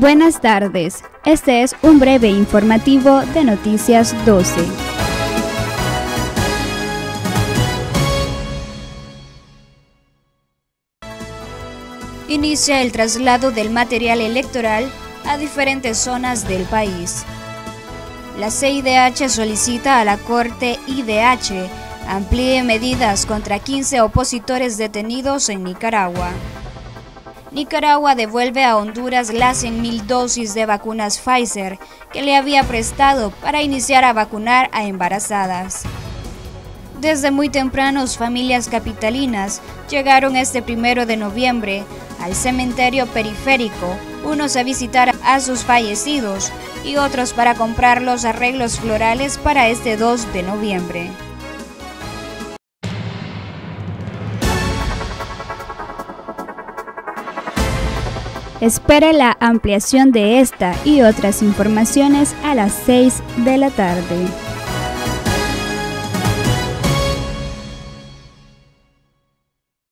Buenas tardes, este es un breve informativo de Noticias 12. Inicia el traslado del material electoral a diferentes zonas del país. La CIDH solicita a la Corte IDH amplíe medidas contra 15 opositores detenidos en Nicaragua. Nicaragua devuelve a Honduras las 100.000 dosis de vacunas Pfizer que le había prestado para iniciar a vacunar a embarazadas. Desde muy tempranos, familias capitalinas llegaron este primero de noviembre al cementerio periférico, unos a visitar a sus fallecidos y otros para comprar los arreglos florales para este 2 de noviembre. Espere la ampliación de esta y otras informaciones a las 6 de la tarde.